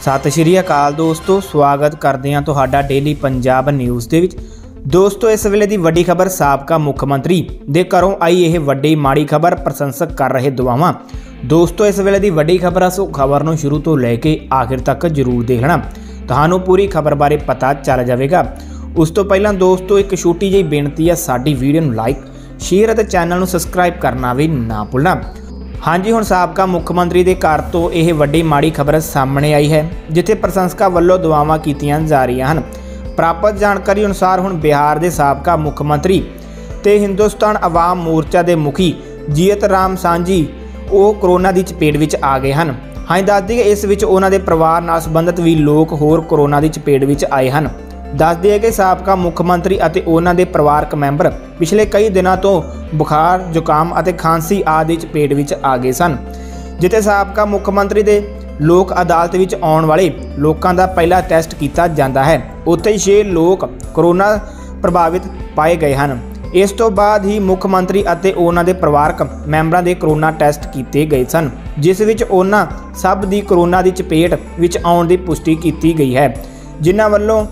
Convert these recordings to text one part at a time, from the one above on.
ਸਤਿ ਸ਼੍ਰੀ ਅਕਾਲ ਦੋਸਤੋ, ਸਵਾਗਤ ਕਰਦੇ ਹਾਂ ਤੁਹਾਡਾ ਡੇਲੀ ਪੰਜਾਬ ਨਿਊਜ਼ ਦੇ ਵਿੱਚ। ਦੋਸਤੋ, ਇਸ ਵੇਲੇ ਦੀ ਵੱਡੀ ਖਬਰ ਸਾਬਕਾ ਮੁੱਖ ਮੰਤਰੀ ਦੇ ਘਰੋਂ ਆਈ ਇਹ ਵੱਡੀ ਮਾੜੀ ਖਬਰ ਪ੍ਰਸ਼ੰਸਕ ਕਰ ਰਹੇ ਦੁਆਵਾਂ। ਦੋਸਤੋ, ਇਸ ਵੇਲੇ ਦੀ ਵੱਡੀ ਖਬਰ ਆ, ਸੋ ਖਬਰ ਨੂੰ ਸ਼ੁਰੂ ਤੋਂ ਲੈ ਕੇ ਆਖਿਰ ਤੱਕ ਜਰੂਰ ਦੇਖਣਾ ਤੁਹਾਨੂੰ ਪੂਰੀ ਖਬਰ ਬਾਰੇ ਪਤਾ ਚੱਲ ਜਾਵੇਗਾ। ਉਸ ਤੋਂ ਪਹਿਲਾਂ ਦੋਸਤੋ, ਇੱਕ ਛੋਟੀ ਜਿਹੀ ਬੇਨਤੀ ਹੈ ਸਾਡੀ ਵੀਡੀਓ ਨੂੰ ਲਾਈਕ ਸ਼ੇਅਰ ਅਤੇ ਚੈਨਲ ਨੂੰ ਸਬਸਕ੍ਰਾਈਬ ਕਰਨਾ ਵੀ ਨਾ ਭੁੱਲਣਾ। ਹਾਂਜੀ, ਹੁਣ ਸਾਬਕਾ ਮੁੱਖ ਮੰਤਰੀ ਦੇ ਘਰ ਤੋਂ ਇਹ ਵੱਡੀ ਮਾੜੀ ਖਬਰ ਸਾਹਮਣੇ ਆਈ ਹੈ, ਜਿੱਥੇ ਪ੍ਰਸ਼ੰਸਕਾਂ ਵੱਲੋਂ ਦੁਆਵਾਂ ਕੀਤੀਆਂ ਜਾ ਰਹੀਆਂ ਹਨ। ਪ੍ਰਾਪਤ ਜਾਣਕਾਰੀ ਅਨੁਸਾਰ ਹੁਣ ਬਿਹਾਰ ਦੇ ਸਾਬਕਾ ਮੁੱਖ ਮੰਤਰੀ ਤੇ ਹਿੰਦੁਸਤਾਨ ਆਵਾਮ ਮੋਰਚਾ ਦੇ ਮੁਖੀ ਜੀਤ ਰਾਮ ਸਾਂਝੀ ਉਹ ਕਰੋਨਾ ਦੀ ਚਪੇਟ ਵਿੱਚ ਆ ਗਏ ਹਨ। ਹਾਂ ਦੱਸ ਦਈਏ ਇਸ ਵਿੱਚ ਉਹਨਾਂ ਦੇ ਪਰਿਵਾਰ ਨਾਲ ਸੰਬੰਧਿਤ ਵੀ ਲੋਕ ਹੋਰ ਕਰੋਨਾ ਦੀ ਚਪੇਟ ਵਿੱਚ ਆਏ ਹਨ। ਦੱਸ ਹੈ ਕਿ ਸਾਬਕਾ ਮੁੱਖ ਮੰਤਰੀ ਅਤੇ ਉਹਨਾਂ ਦੇ ਪਰਿਵਾਰਕ ਮੈਂਬਰ ਪਿਛਲੇ ਕਈ ਦਿਨਾਂ ਤੋਂ ਬੁਖਾਰ, ਜ਼ੁਕਾਮ ਅਤੇ ਖਾਂਸੀ ਆਦਿ ਦੀ ਚਪੇਟ ਵਿੱਚ ਆ ਗਏ ਸਨ, ਜਿੱਥੇ ਸਾਬਕਾ ਮੁੱਖ ਮੰਤਰੀ ਦੇ ਲੋਕ ਅਦਾਲਤ ਵਿੱਚ ਆਉਣ ਵਾਲੇ ਲੋਕਾਂ ਦਾ ਪਹਿਲਾ ਟੈਸਟ ਕੀਤਾ ਜਾਂਦਾ ਹੈ। ਉੱਥੇ ਹੀ 6 ਲੋਕ ਕਰੋਨਾ ਪ੍ਰਭਾਵਿਤ ਪਾਏ ਗਏ ਹਨ। ਇਸ ਤੋਂ ਬਾਅਦ ਹੀ ਮੁੱਖ ਮੰਤਰੀ ਅਤੇ ਉਹਨਾਂ ਦੇ ਪਰਿਵਾਰਕ ਮੈਂਬਰਾਂ ਦੇ ਕਰੋਨਾ ਟੈਸਟ ਕੀਤੇ ਗਏ ਸਨ, ਜਿਸ ਵਿੱਚ ਉਹਨਾਂ ਸਭ ਦੀ ਕਰੋਨਾ ਦੀ ਚਪੇਟ ਵਿੱਚ ਆਉਣ ਦੀ ਪੁਸ਼ਟੀ ਕੀਤੀ ਗਈ ਹੈ। ਜਿਨ੍ਹਾਂ ਵੱਲੋਂ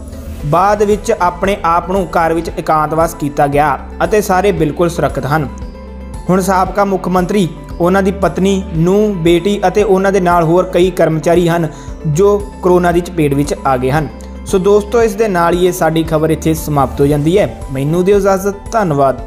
ਬਾਅਦ ਵਿੱਚ ਆਪਣੇ ਆਪ ਨੂੰ ਘਰ ਵਿੱਚ ਇਕਾਂਤਵਾਸ ਕੀਤਾ ਗਿਆ ਅਤੇ ਸਾਰੇ ਬਿਲਕੁਲ ਸੁਰੱਖਿਅਤ ਹਨ। ਹੁਣ ਸਾਬਕਾ ਮੁੱਖ ਮੰਤਰੀ, ਉਹਨਾਂ ਦੀ ਪਤਨੀ ਨੂੰ ਬੇਟੀ ਅਤੇ ਉਹਨਾਂ ਦੇ ਨਾਲ ਹੋਰ ਕਈ ਕਰਮਚਾਰੀ ਹਨ ਜੋ ਕਰੋਨਾ ਦੀ ਚਪੇਟ ਵਿੱਚ ਆ ਗਏ ਹਨ। ਸੋ ਦੋਸਤੋ, ਇਸ ਦੇ ਨਾਲ ਹੀ ਇਹ ਸਾਡੀ ਖਬਰ ਇੱਥੇ ਸਮਾਪਤ ਹੋ ਜਾਂਦੀ ਹੈ। ਮੈਨੂੰ ਦਿਓ ਇਜਾਜ਼ਤ, ਧੰਨਵਾਦ।